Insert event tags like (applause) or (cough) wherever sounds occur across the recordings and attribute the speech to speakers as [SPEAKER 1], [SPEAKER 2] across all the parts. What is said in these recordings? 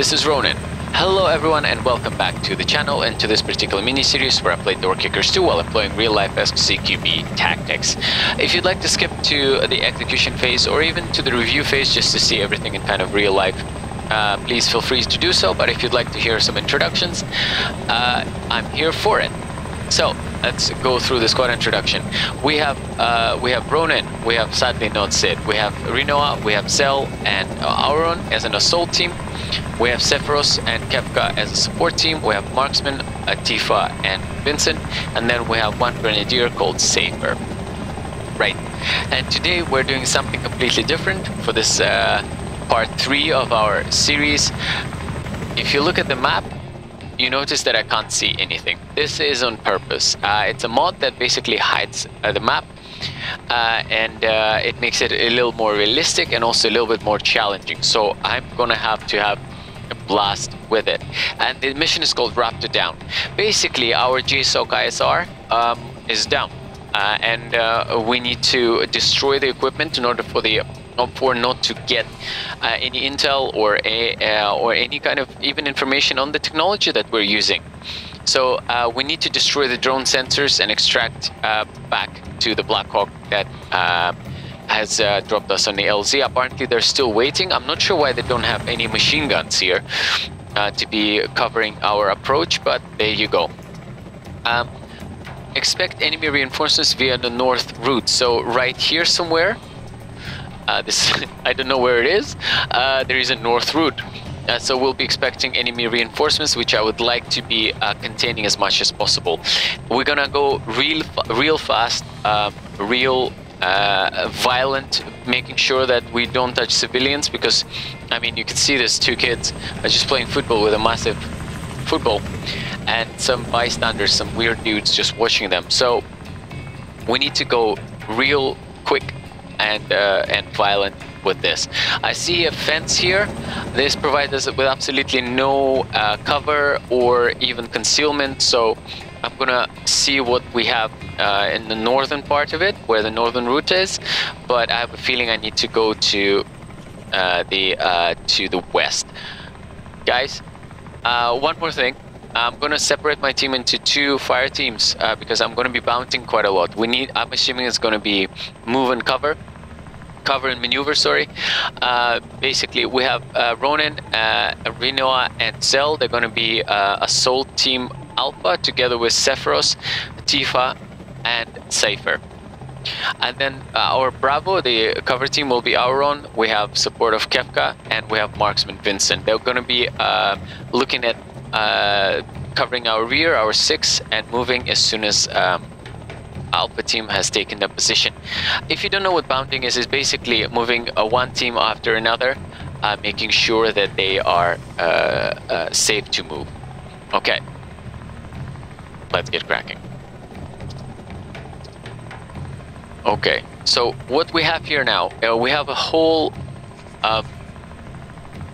[SPEAKER 1] this is Ronin. Hello everyone and welcome back to the channel and to this particular mini-series where I play Door Kickers 2 while employing real-life CQB tactics. If you'd like to skip to the execution phase or even to the review phase just to see everything in kind of real life, uh, please feel free to do so, but if you'd like to hear some introductions, uh, I'm here for it. So, let's go through the squad introduction. We have uh, we have Ronin, we have sadly not Cid, we have Rinoa, we have Zell and Auron as an assault team, we have Sephiroth and Kefka as a support team, we have Marksman, Atifa and Vincent, and then we have one Grenadier called Saber. Right, and today we're doing something completely different for this uh, part 3 of our series. If you look at the map, you notice that I can't see anything. This is on purpose. Uh, it's a mod that basically hides uh, the map uh, and uh, it makes it a little more realistic and also a little bit more challenging. So I'm gonna have to have a blast with it. And the mission is called Raptor Down. Basically, our JSOC ISR um, is down. Uh, and uh, we need to destroy the equipment in order for the for not to get uh, any intel or a uh, or any kind of even information on the technology that we're using. So uh, we need to destroy the drone sensors and extract uh, back to the Blackhawk that uh, has uh, dropped us on the LZ. Apparently they're still waiting. I'm not sure why they don't have any machine guns here to be covering our approach, but there you go. Um, expect enemy reinforcements via the north route. So right here somewhere, uh, this (laughs) I don't know where it is. Uh, there is a north route. Uh, so we'll be expecting enemy reinforcements, which I would like to be uh, containing as much as possible. We're gonna go real, real fast, um, real uh, violent, making sure that we don't touch civilians. Because, I mean, you can see there's two kids just playing football with a massive football, and some bystanders, some weird dudes just watching them. So we need to go real quick and uh, and violent with this. I see a fence here. This provides us with absolutely no uh, cover or even concealment. So I'm gonna see what we have uh, in the northern part of it, where the northern route is. But I have a feeling I need to go to uh, the uh, to the west. Guys, uh, one more thing. I'm gonna separate my team into two fire teams uh, because I'm gonna be bouncing quite a lot. We need. I'm assuming it's gonna be move and cover cover and maneuver, sorry. Uh, basically, we have uh, Ronin, uh, Rinoa, and Zell. They're going to be uh, Assault Team Alpha together with Sephiroth, Tifa, and Seifer. And then uh, our Bravo, the cover team, will be Auron. We have support of Kefka, and we have Marksman Vincent. They're going to be uh, looking at uh, covering our rear, our six, and moving as soon as um, Alpha team has taken the position. If you don't know what bounding is, it's basically moving uh, one team after another, uh, making sure that they are uh, uh, safe to move. Okay, let's get cracking. Okay, so what we have here now, uh, we have a whole um,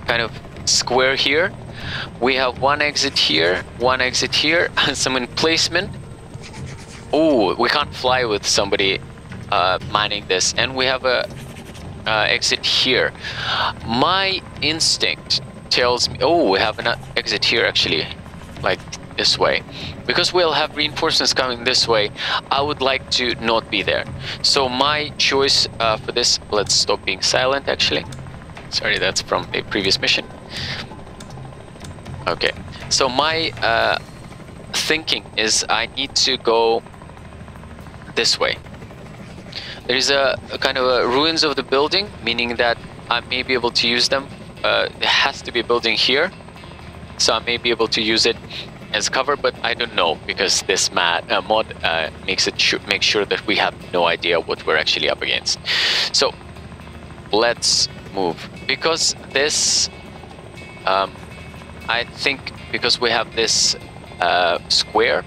[SPEAKER 1] kind of square here. We have one exit here, one exit here, and (laughs) some emplacement Oh, we can't fly with somebody uh, mining this, and we have a uh, exit here. My instinct tells me, oh, we have an exit here actually, like this way. Because we'll have reinforcements coming this way, I would like to not be there. So my choice uh, for this, let's stop being silent actually. Sorry, that's from a previous mission. Okay, so my uh, thinking is I need to go this way. There is a, a kind of a ruins of the building, meaning that I may be able to use them. Uh, there has to be a building here, so I may be able to use it as cover, but I don't know because this mat, uh, mod uh, makes it make sure that we have no idea what we're actually up against. So let's move because this, um, I think, because we have this uh, square,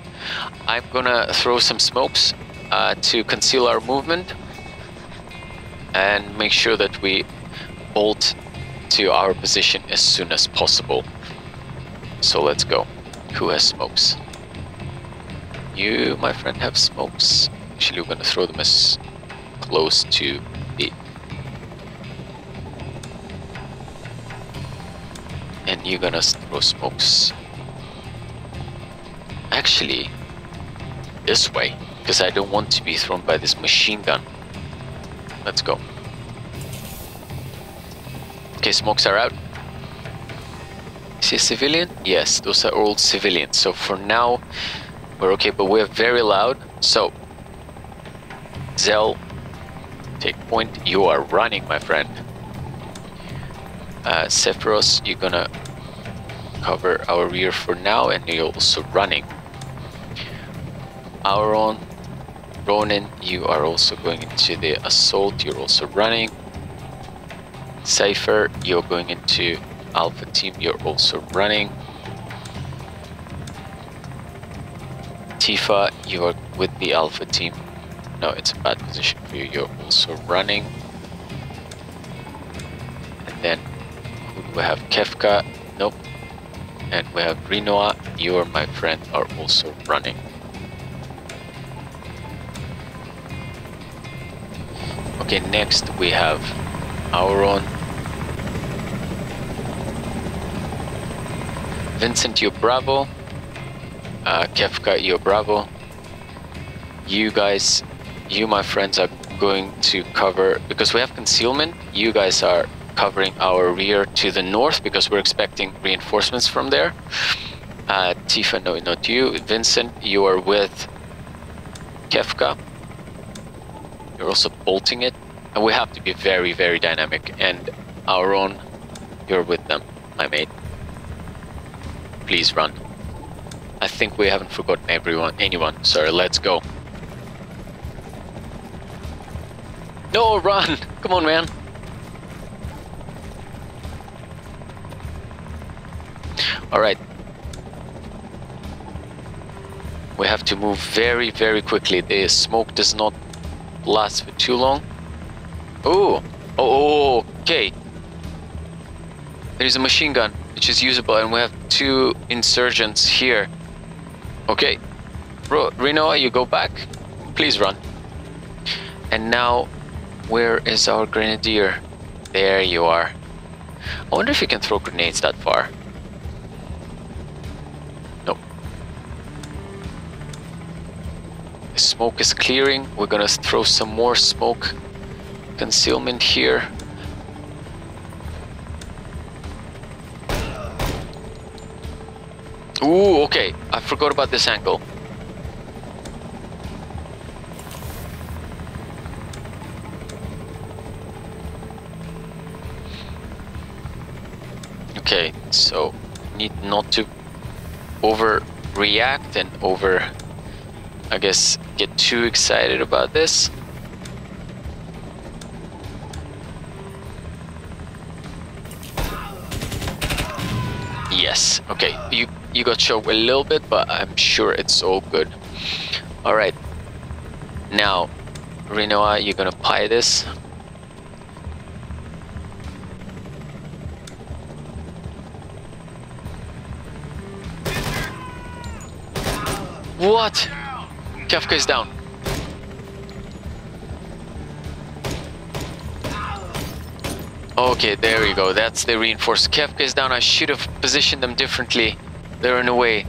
[SPEAKER 1] I'm gonna throw some smokes uh, to conceal our movement and make sure that we bolt to our position as soon as possible. So let's go. Who has smokes? You, my friend, have smokes. Actually, we're gonna throw them as close to the and you're gonna throw smokes. Actually, this way, because I don't want to be thrown by this machine gun. Let's go. Okay, smokes are out. Is he a civilian? Yes, those are all civilians. So for now, we're okay, but we're very loud. So, Zell, take point. You are running, my friend. Uh, Sephiroth, you're gonna cover our rear for now, and you're also running. Auron, Ronin, you are also going into the assault, you're also running. Seifer, you're going into Alpha team, you're also running. Tifa, you are with the Alpha team. No, it's a bad position for you, you're also running. And then we have Kefka, nope. And we have Rinoa, you are my friend, are also running. Okay, next we have Auron. Vincent, you're Bravo. Uh, Kefka, you're Bravo. You guys, you my friends are going to cover, because we have concealment, you guys are covering our rear to the north because we're expecting reinforcements from there. Uh, Tifa, no, not you. Vincent, you are with Kefka. You're also bolting it. And we have to be very, very dynamic. And Auron, you're with them, my mate. Please run. I think we haven't forgotten everyone, anyone. Sorry, let's go. No, run! (laughs) Come on, man. Alright. We have to move very, very quickly. The smoke does not last for too long. Oh, oh, oh, okay. There is a machine gun which is usable, and we have two insurgents here. Okay, Bro, Reno, you go back. Please run. And now, where is our grenadier? There you are. I wonder if you can throw grenades that far. Smoke is clearing. We're gonna throw some more smoke concealment here. Ooh, okay. I forgot about this angle. Okay, so need not to overreact and over, I guess, get too excited about this. Yes, okay, you, you got choked a little bit, but I'm sure it's all good. Alright, now, Rinoa, you're gonna pie this. What? Kefka is down. Okay, there we go. That's the reinforced. Kefka is down. I should have positioned them differently. They're in the way.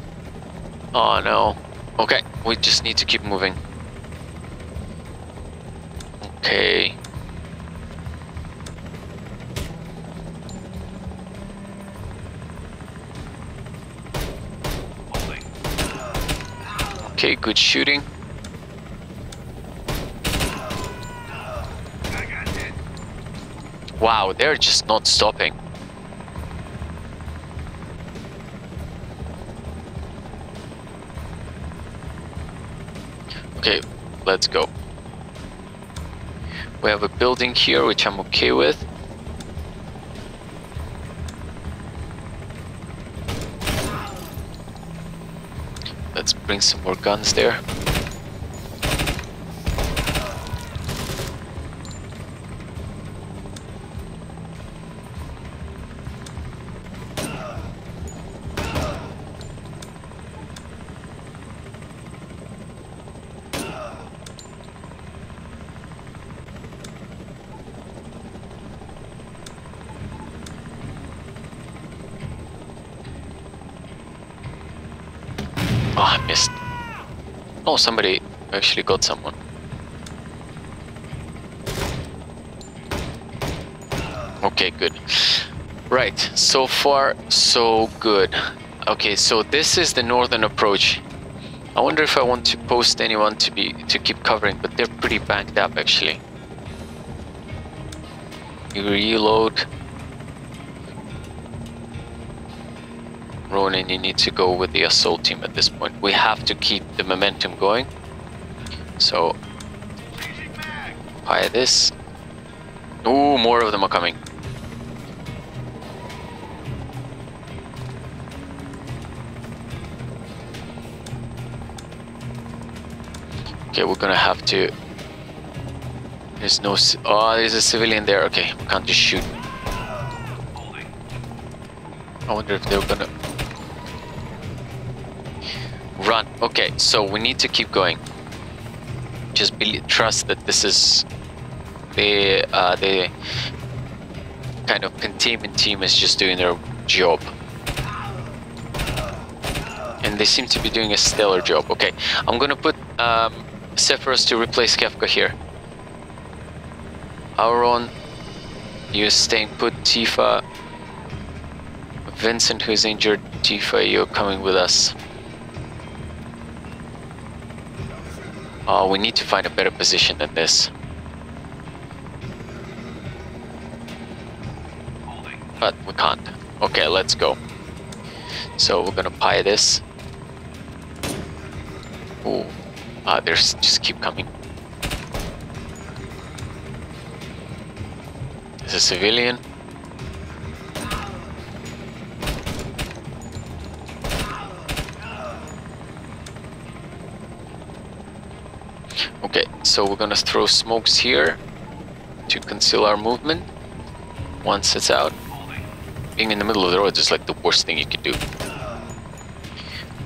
[SPEAKER 1] Oh no. Okay, we just need to keep moving. Okay. Okay, good shooting. Wow, they're just not stopping. Okay, let's go. We have a building here, which I'm okay with. Let's bring some more guns there. Oh, somebody actually got someone. Okay, good. Right, so far, so good. Okay, so this is the northern approach. I wonder if I want to post anyone to be to keep covering, but they're pretty banked up actually. You reload. Ronin, you need to go with the assault team at this point. We have to keep the momentum going. So, fire this. Ooh, more of them are coming. Okay, we're gonna have to... There's no... Oh, there's a civilian there. Okay, we can't just shoot. I wonder if they're gonna... Run. Okay, so we need to keep going. Just believe, trust that this is... The, uh, the kind of containment team is just doing their job. And they seem to be doing a stellar job. Okay, I'm gonna put um, Sephiroth to replace Kefka here. Auron, you're staying put. Tifa, Vincent, who's injured. Tifa, you're coming with us. Oh, we need to find a better position than this. But we can't. Okay, let's go. So we're gonna pie this. Ooh. Uh, there's just keep coming. There's a civilian. So we're gonna throw smokes here to conceal our movement. Once it's out, being in the middle of the road is like the worst thing you could do.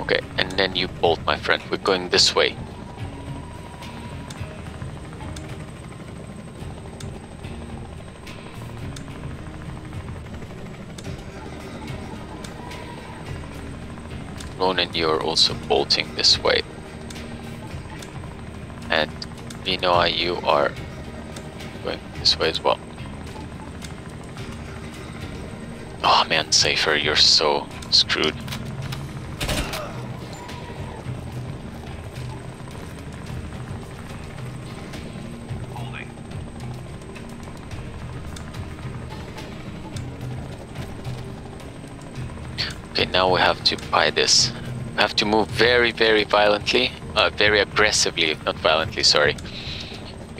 [SPEAKER 1] Okay, and then you bolt, my friend. We're going this way. Ronin, you're also bolting this way. And Rinoa, you are going this way as well. Oh man, Seifer, you're so screwed. Okay, now we have to buy this. We have to move very, very violently, uh, very aggressively, not violently, sorry.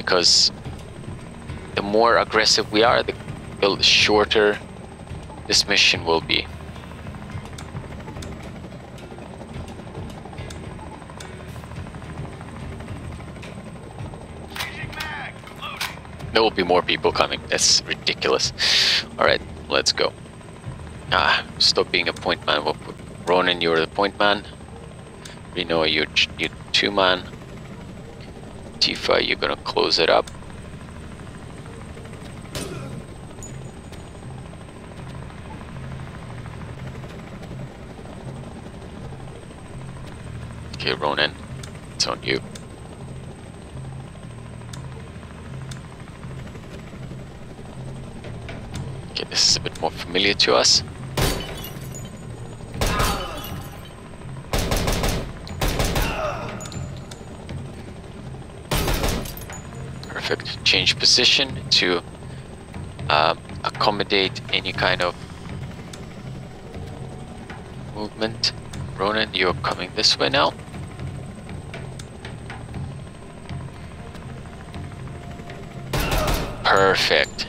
[SPEAKER 1] Because the more aggressive we are, the, the shorter this mission will be. There will be more people coming. That's ridiculous. Alright, let's go. Ah, stop being a point man. Ronin, you're the point man. Reno, you're, you're two man. Tifa, you're gonna close it up. Okay, Ronin, it's on you. Okay, this is a bit more familiar to us. Perfect. Change position to um, accommodate any kind of movement. Ronin, you're coming this way now. Perfect.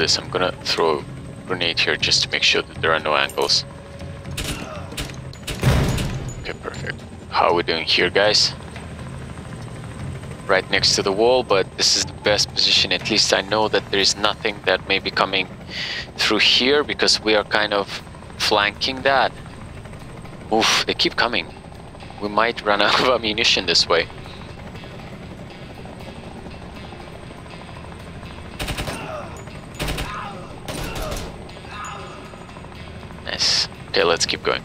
[SPEAKER 1] This, I'm gonna throw a grenade here just to make sure that there are no angles. Okay, perfect. How are we doing here, guys? right next to the wall, but this is the best position. At least I know that there is nothing that may be coming through here because we are kind of flanking that. Oof, they keep coming. We might run (laughs) out of ammunition this way. Keep going.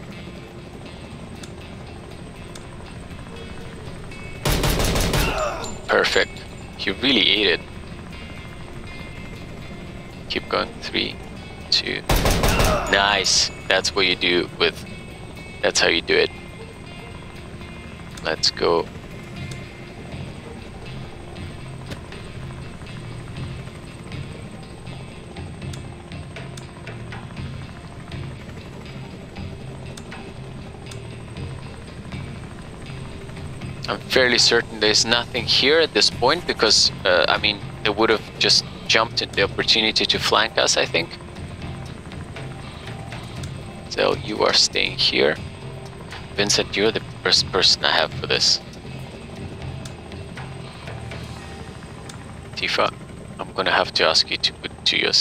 [SPEAKER 1] Perfect. You really ate it. Keep going. Three, two. Nice. That's what you do with. That's how you do it. Let's go. I'm fairly certain there's nothing here at this point because, uh, I mean, they would have just jumped at the opportunity to flank us, I think. So you are staying here. Vincent, you're the first person I have for this. Tifa, I'm gonna have to ask you to put to your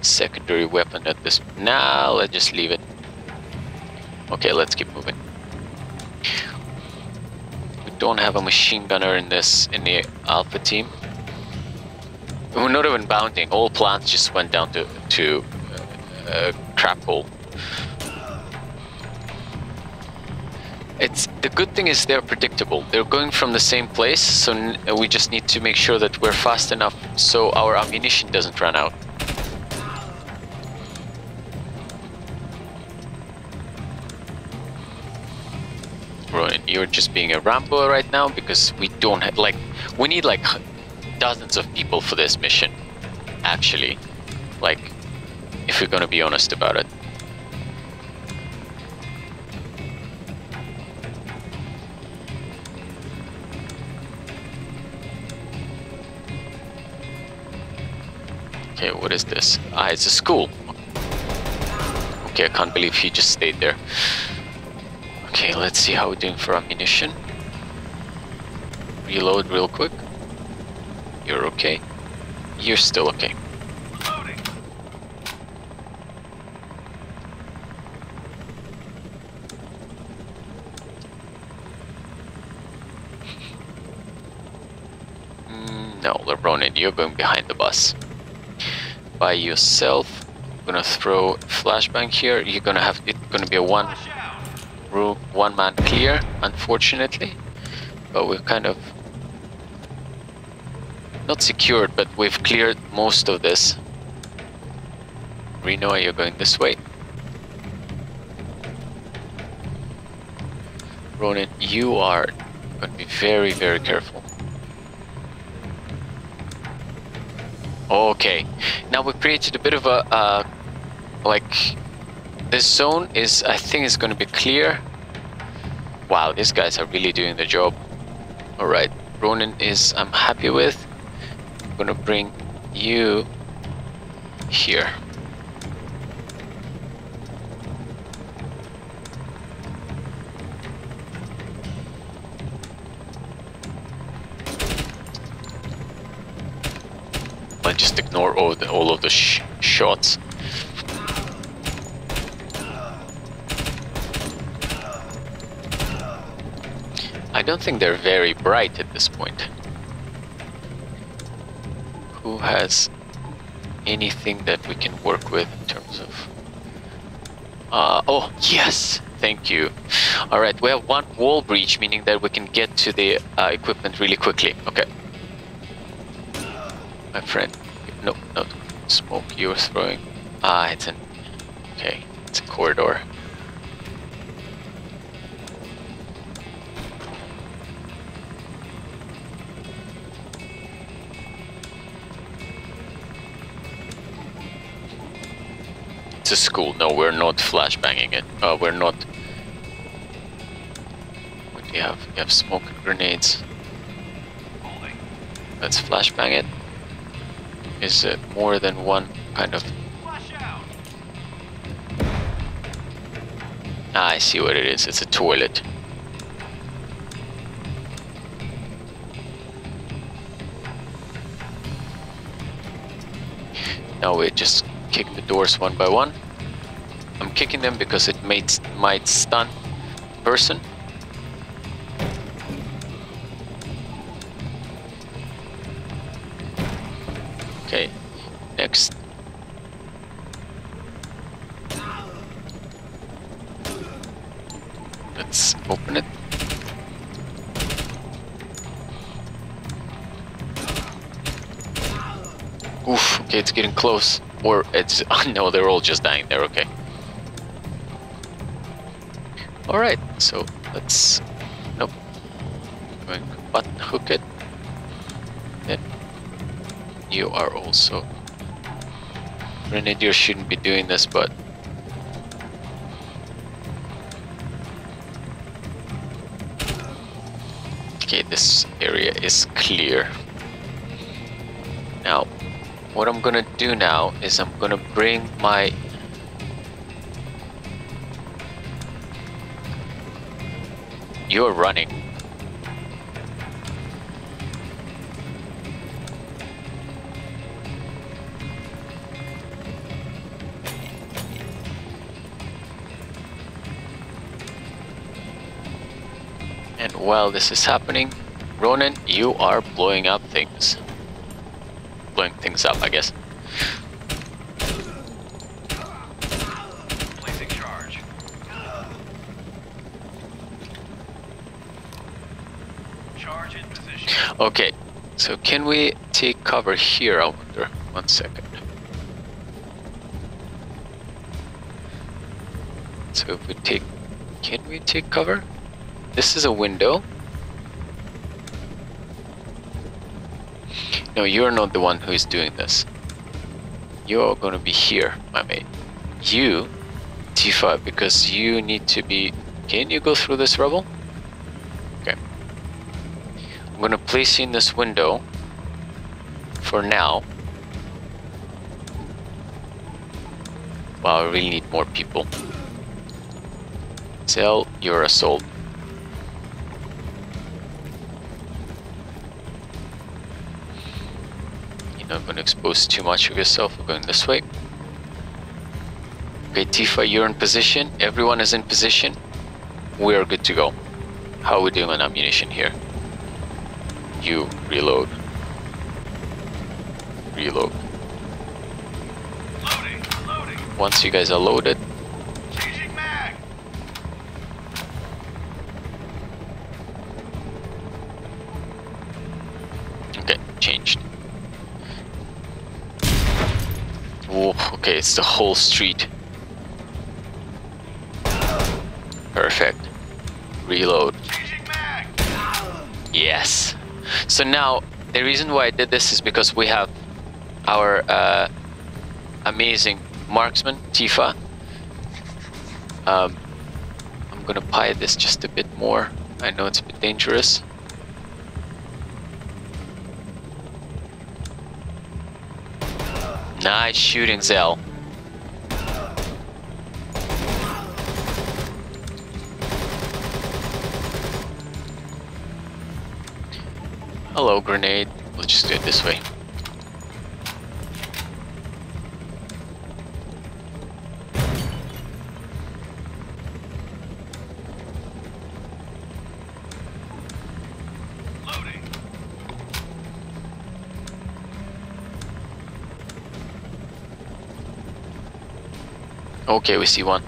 [SPEAKER 1] secondary weapon at this. Now, let's just leave it. Okay, let's keep moving don't have a machine gunner in this in the alpha team. We're not even bounding. All plants just went down to to uh, crap hole. It's the good thing is they're predictable. They're going from the same place, so we just need to make sure that we're fast enough so our ammunition doesn't run out. You're just being a Rambo right now because we don't have like we need like dozens of people for this mission actually. Like if we're gonna be honest about it. Okay what is this? Ah it's a school. Okay I can't believe he just stayed there Okay, let's see how we're doing for ammunition. Reload real quick. You're okay. You're still okay. Mm, no, LeBronin, you're going behind the bus. By yourself. I'm gonna throw flashbang here. You're gonna have it's gonna be a one room, one man clear, unfortunately. But we're kind of not secured, but we've cleared most of this. Reno, you're going this way. Ronin, you are going to be very, very careful. Okay, now we've created a bit of a, uh, like, this zone is, I think going to be clear. Wow, these guys are really doing the job. Alright, Ronin is, I'm happy with. I'm going to bring you here. I'll just ignore all, the, all of the sh shots. I don't think they're very bright at this point. Who has anything that we can work with in terms of... Uh, oh, yes! Thank you. Alright, we have one wall breach, meaning that we can get to the uh, equipment really quickly. Okay. My friend. No, no. Smoke you're throwing. Ah, it's an... Okay, it's a corridor. a school. No, we're not flashbanging it. Uh, we're not. What do you have? You have smoke grenades. Let's flashbang it. Is it more than one kind of? Ah, I see what it is. It's a toilet. Now we just kick the doors one by one. I'm kicking them because it might, might stun person. Okay, next. Let's open it. Oof, okay, it's getting close. Or it's, (laughs) no, they're all just dying there, okay. Alright, so let's, nope. I'm Going to button hook it. Then you are also, Grenadier shouldn't be doing this, but Okay, this area is clear. Now, what I'm gonna do now is I'm gonna bring my You're running. And while this is happening, Ronin, you are blowing up things blowing things up, I guess.
[SPEAKER 2] Placing charge. Charge in position.
[SPEAKER 1] Okay, so can we take cover here, I wonder? One second. So if we take... Can we take cover? This is a window. No, you're not the one who is doing this. You're gonna be here, my mate. You, Tifa, because you need to be... Can you go through this rubble? I'm gonna place you in this window for now. Wow, I really need more people. Zell, you're assault. You're not gonna expose too much of yourself. We're going this way. Okay, Tifa, you're in position. Everyone is in position. We are good to go. How are we doing on ammunition here? You reload. Reload.
[SPEAKER 2] Loading. Loading.
[SPEAKER 1] Once you guys are loaded, okay, changed. Whoa, okay, it's the whole street. Perfect. Reload. So now, the reason why I did this is because we have our uh, amazing marksman, Tifa. Um, I'm gonna pie this just a bit more. I know it's a bit dangerous. Nice shooting, Zell. Hello, grenade. Let's just do it this way. Okay, we see one.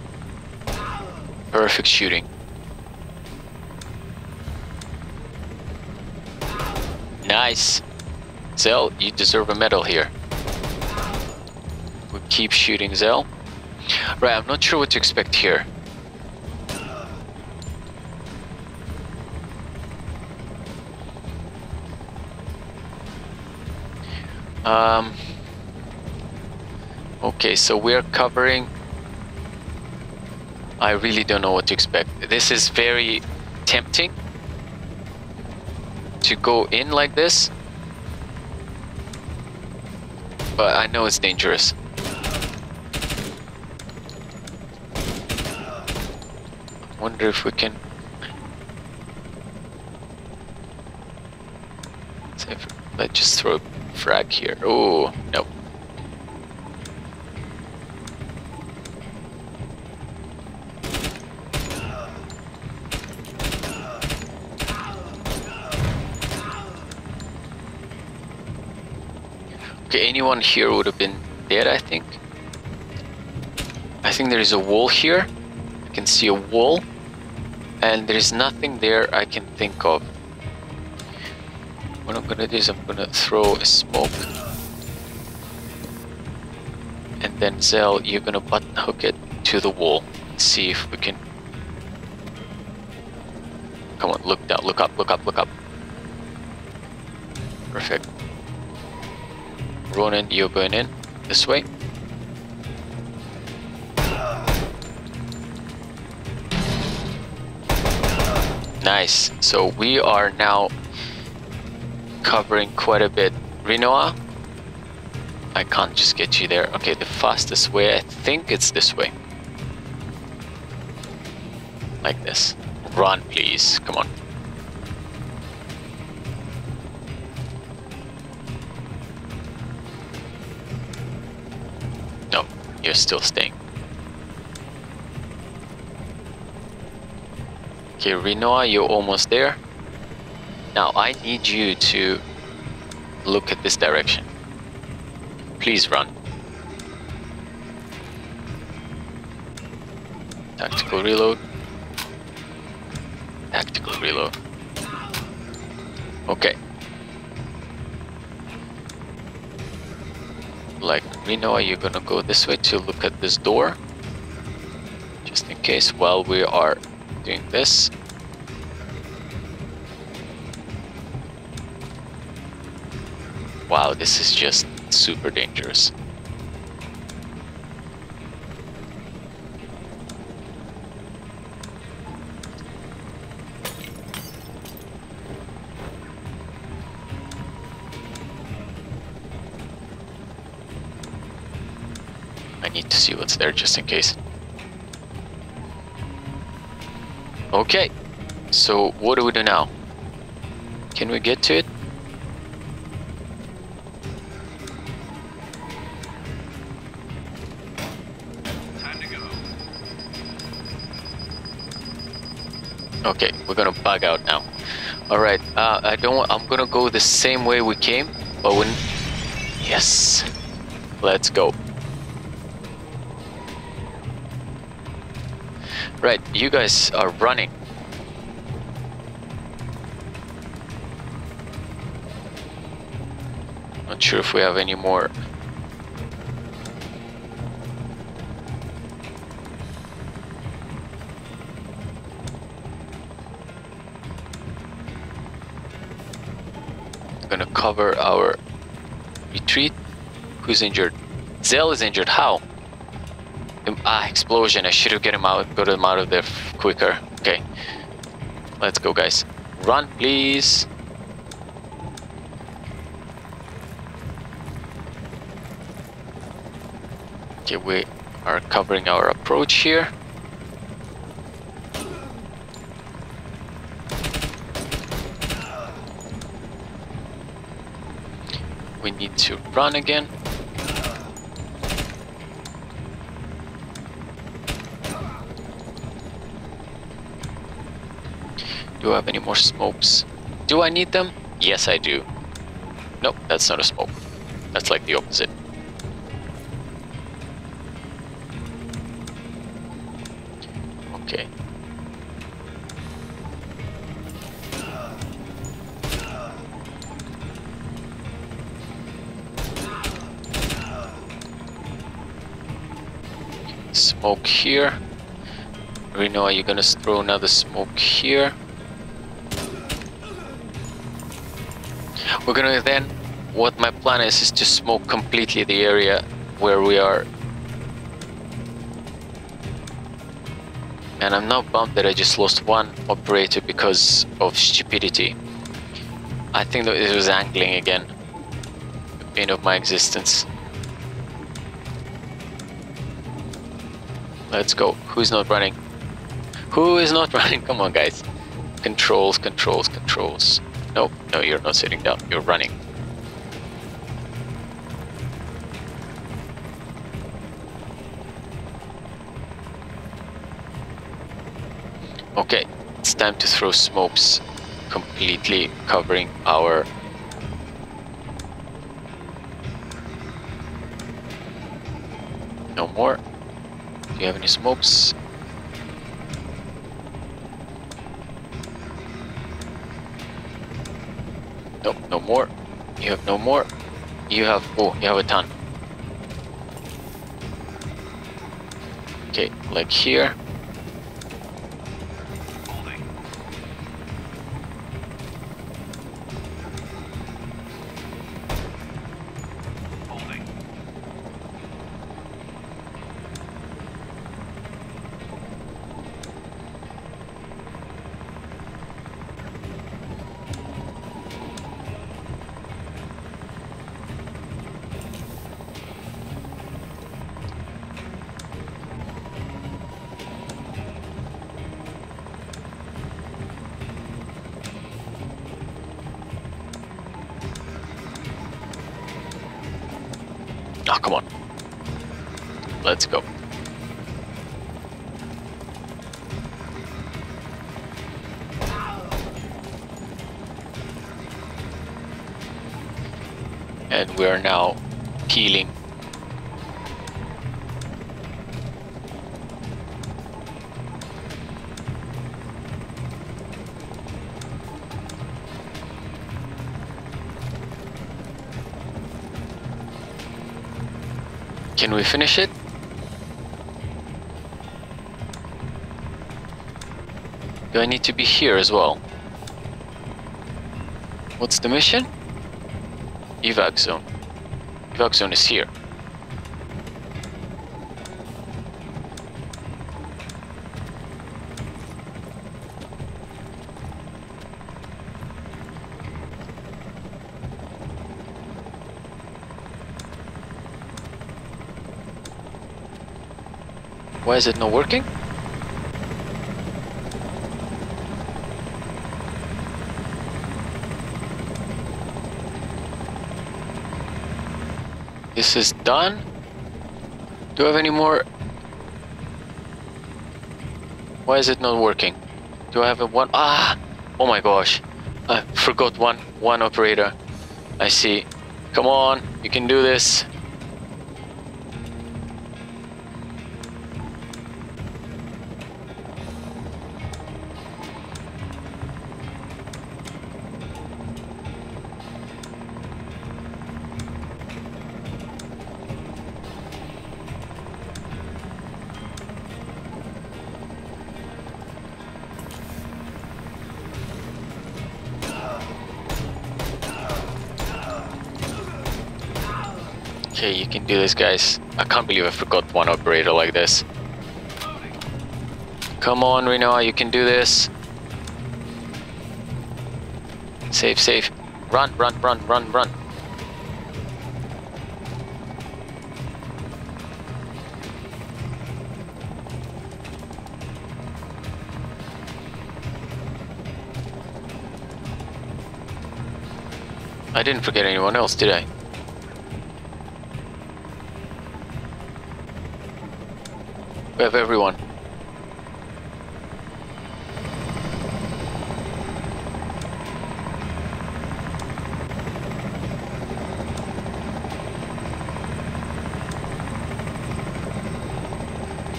[SPEAKER 1] Perfect shooting. Nice. Zell, you deserve a medal here. We keep shooting Zell. Right, I'm not sure what to expect here. Um. Okay, so we're covering. I really don't know what to expect. This is very tempting to go in like this, but I know it's dangerous. Wonder if we can. Let's just throw a frag here. Oh no. Okay, anyone here would have been dead, I think. I think there is a wall here. I can see a wall. And there is nothing there I can think of. What I'm gonna do is I'm gonna throw a smoke. And then Zell, you're gonna button hook it to the wall. See if we can... Come on, look down, look up, look up, look up. Perfect. Ronin, you're going in this way. Nice. So we are now covering quite a bit. Rinoa, I can't just get you there. Okay, the fastest way, I think it's this way. Like this. Run, please. Come on. You're still staying. Okay, Rinoa, you're almost there. Now I need you to look at this direction. Please run. Tactical reload. Tactical reload. Okay. Rinoa, you're gonna go this way to look at this door. Just in case while we are doing this. Wow, this is just super dangerous. Need to see what's there just in case. Okay, so what do we do now? Can we get to it?
[SPEAKER 2] Time to go.
[SPEAKER 1] Okay, we're gonna bug out now. All right, uh, I don't. I'm gonna go the same way we came, but when. Yes, let's go. Right, you guys are running. Not sure if we have any more. Gonna cover our retreat. Who's injured? Zell is injured. How? Um, Ah, explosion. I should have get him out, got him out of there quicker. Okay. Let's go, guys. Run, please. Okay, we are covering our approach here. We need to run again. Do I have any more smokes? Do I need them? Yes, I do. Nope, that's not a smoke. That's like the opposite. Okay. Smoke here. Reno, are you gonna throw another smoke here? We're gonna then, what my plan is, is to smoke completely the area where we are. And I'm now bummed that I just lost one operator because of stupidity. I think that it was angling again. The pain of my existence. Let's go. Who's not running? Who is not (laughs) running? Come on, guys. Controls, controls, controls. No, you're not sitting down. You're running. Okay, it's time to throw smokes, completely covering our No more. Do you have any smokes? Nope, no more. You have no more. You have, oh, you have a ton. Okay, like here. Oh, come on. Let's go. And we are now peeling. Can we finish it? Do I need to be here as well? What's the mission? Evac zone. Evac zone is here. Why is it not working? This is done. Do I have any more? Why is it not working? Do I have a one? Ah! Oh my gosh. I forgot one, one operator. I see. Come on, you can do this. Do this, guys. I can't believe I forgot one operator like this. Come on, Rinoa, you can do this. Safe, safe. Run, run, run, run, run. I didn't forget anyone else, did I? We have everyone.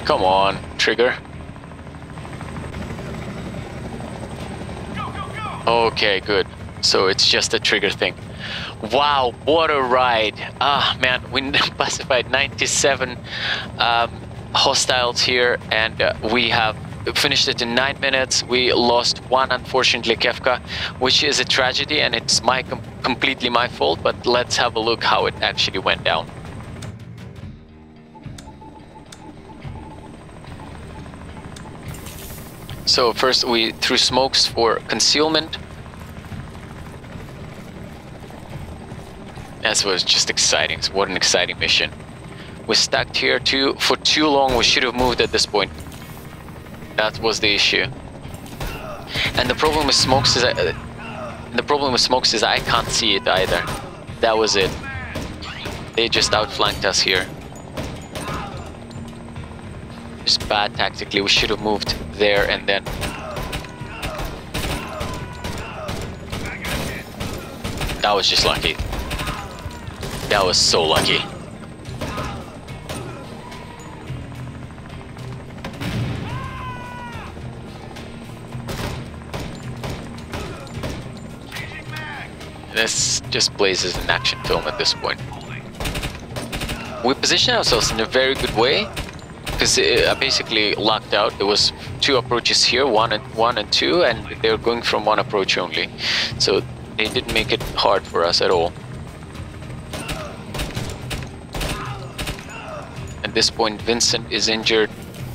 [SPEAKER 1] Come on, trigger. Okay, good. So it's just a trigger thing. Wow, what a ride! Ah, man, we (laughs) pacified 97 um, hostiles here, and uh, we have finished it in nine minutes. We lost one, unfortunately, Kefka, which is a tragedy, and it's my com- completely my fault. But let's have a look how it actually went down. So first we threw smokes for concealment. That was just exciting. What an exciting mission. We stacked here too for too long. We should have moved at this point. That was the issue. And the problem with smokes is I, uh, the problem with smokes is I can't see it either. That was it. They just outflanked us here. Just bad tactically. We should have moved there and then. That was just lucky. That was so lucky. This just as an action film at this point. We position ourselves in a very good way because I basically locked out. There was two approaches here, one and one and two, and they were going from one approach only. So they didn't make it hard for us at all. At this point, Vincent is injured,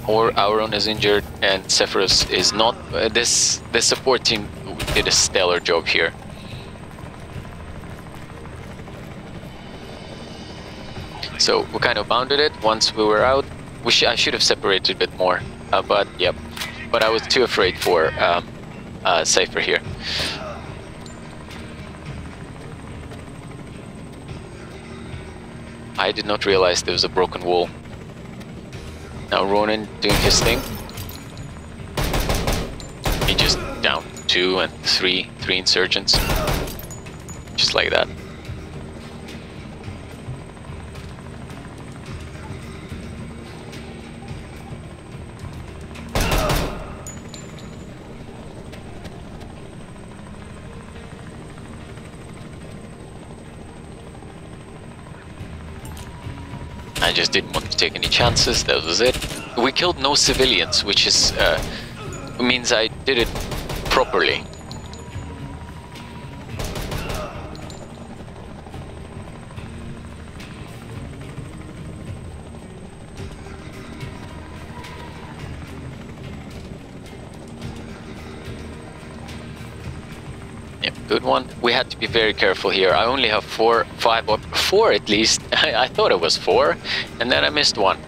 [SPEAKER 1] or Auron is injured, and Sephiroth is not. Uh, this the support team did a stellar job here. So we kind of bounded it once we were out. We sh I should have separated a bit more, uh, but yep. But I was too afraid for um, uh, Seifer here. I did not realize there was a broken wall. Now Ronin doing his thing. He just down two and three, three insurgents. Just like that. Just didn't want to take any chances, that was it. We killed no civilians, which is uh, means I did it properly. Good one. We had to be very careful here. I only have four, five, or four at least. I, (laughs) I thought it was four, and then I missed one.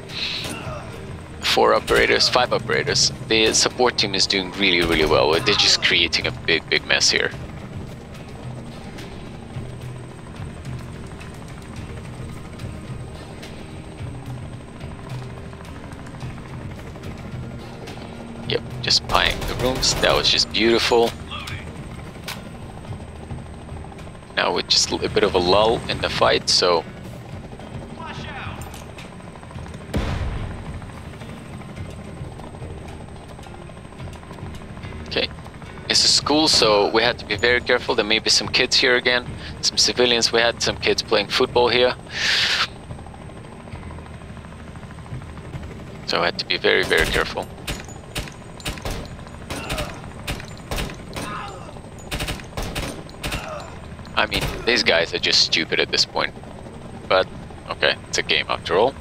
[SPEAKER 1] Four operators, five operators. The support team is doing really, really well. They're just creating a big, big mess here. Yep, just buying the rooms. That was just beautiful. With just a bit of a lull in the fight, so Okay. It's a school, so we had to be very careful. There may be some kids here again, some civilians. We had some kids playing football here. So I had to be very, very careful. I mean, these guys are just stupid at this point. But, okay, it's a game after all.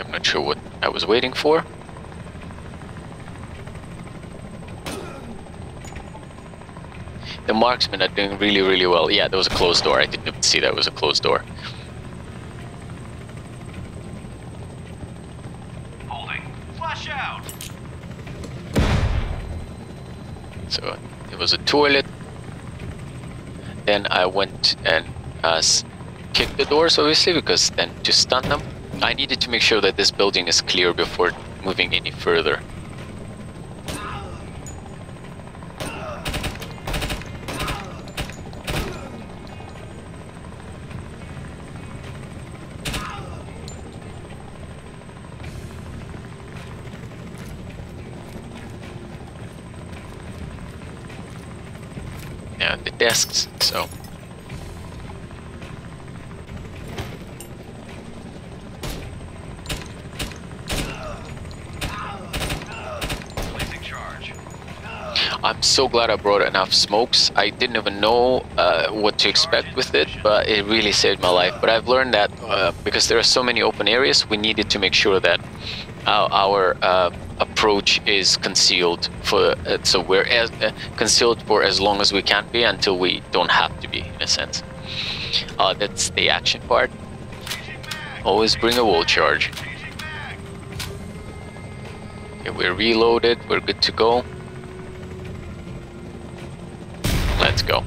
[SPEAKER 1] I'm not sure what I was waiting for. The marksmen are doing really, really well. Yeah, there was a closed door. I didn't even see that was a closed door.
[SPEAKER 2] Holding. Flash out.
[SPEAKER 1] So it was a toilet. Then I went and uh, kicked the doors, obviously, because then to stun them. I needed to make sure that this building is clear before moving any further. Yeah, the desks, so. I'm so glad I brought enough smokes. I didn't even know uh, what to expect with it, but it really saved my life. But I've learned that uh, because there are so many open areas, we needed to make sure that our, our uh, approach is concealed for. Uh, so we're as, uh, concealed for as long as we can be until we don't have to be, in a sense. Uh, that's the action part. Always bring a wall charge. Okay, we're reloaded. We're good to go. Let's go.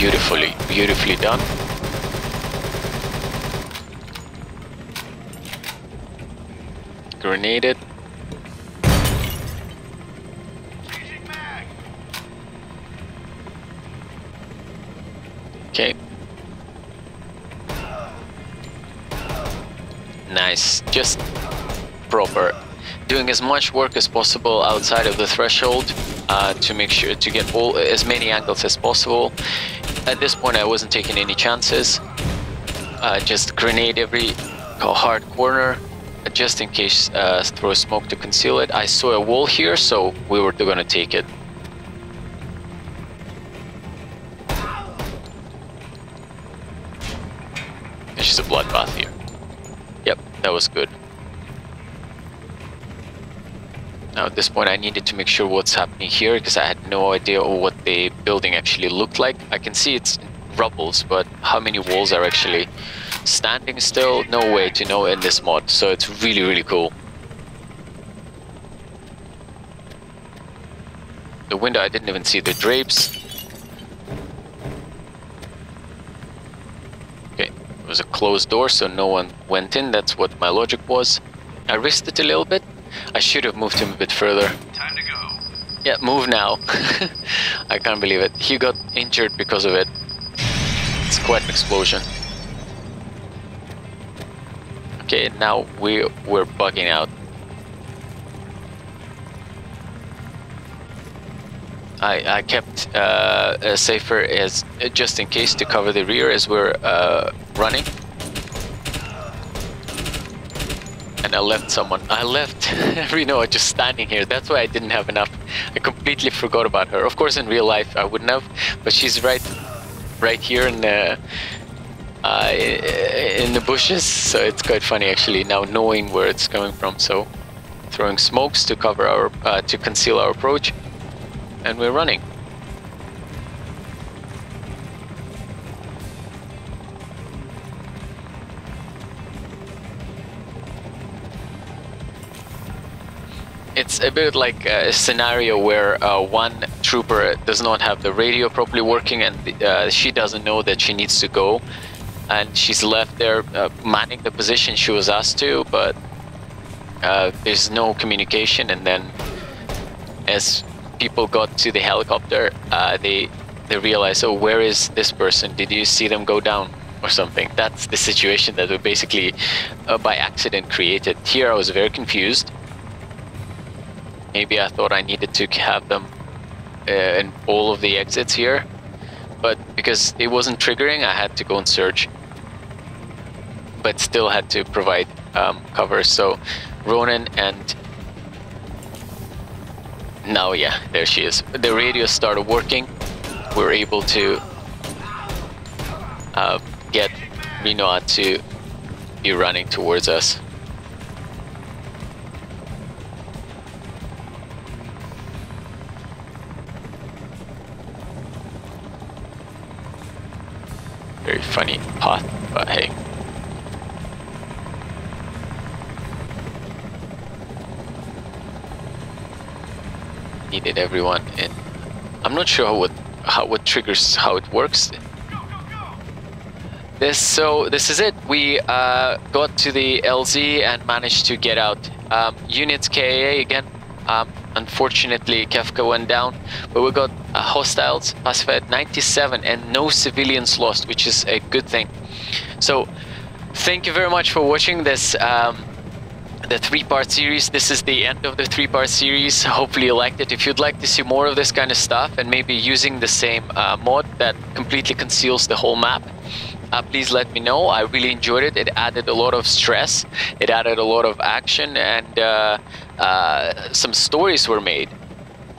[SPEAKER 1] beautifully, beautifully done. Grenaded.
[SPEAKER 2] Okay.
[SPEAKER 1] Nice, just proper Doing as much work as possible outside of the threshold uh, to make sure to get all as many angles as possible. At this point, I wasn't taking any chances. Uh, just grenade every hard corner, just in case uh, throw smoke to conceal it. I saw a wall here, so we were gonna take it. She's a bloodbath here. Yep, that was good. Now at this point I needed to make sure what's happening here because I had no idea what the building actually looked like. I can see it's rubbles, but how many walls are actually standing still? No way to know in this mod, so it's really, really cool. The window, I didn't even see the drapes. Okay, it was a closed door, so no one went in. That's what my logic was. I risked it a little bit. I should have moved him a bit further.
[SPEAKER 2] Time to go.
[SPEAKER 1] Yeah, move now. (laughs) I can't believe it. He got injured because of it. It's quite an explosion. Okay, now we we're bugging out. I I kept uh, a safer as just in case to cover the rear as we're uh, running. And I left someone. I left (laughs) Rinoa just standing here. That's why I didn't have enough. I completely forgot about her. Of course, in real life I wouldn't have, but she's right, right here in the uh, in the bushes. So it's quite funny actually now knowing where it's coming from. So throwing smokes to cover our uh, to conceal our approach, and we're running. A bit like a scenario where uh, one trooper does not have the radio properly working and uh, she doesn't know that she needs to go. And she's left there uh, manning the position she was asked to but uh, there's no communication. And then as people got to the helicopter uh, they they realize oh where is this person? Did you see them go down or something? That's the situation that we basically uh, by accident created. Here I was very confused Maybe I thought I needed to have them uh, in all of the exits here, but because it wasn't triggering, I had to go and search. But still had to provide um, cover. So Ronin and now, yeah, there she is. The radio started working. We are able to uh, get Rinoa to be running towards us. Very funny path, but hey. Needed everyone and I'm not sure what how what triggers how it works. This so this is it. We uh, got to the LZ and managed to get out. Um, units KA again. Um, unfortunately, Kefka went down, but we got uh, hostiles pacified 97 and no civilians lost, which is a good thing. So, thank you very much for watching this. Um, the three-part series. This is the end of the three-part series. Hopefully you liked it. If you'd like to see more of this kind of stuff and maybe using the same uh, mod that completely conceals the whole map, uh, please let me know. I really enjoyed it. It added a lot of stress. It added a lot of action and uh, uh, some stories were made.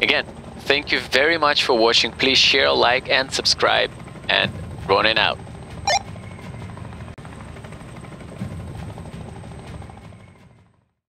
[SPEAKER 1] Again, thank you very much for watching. Please share, like, and subscribe. And Ronin out.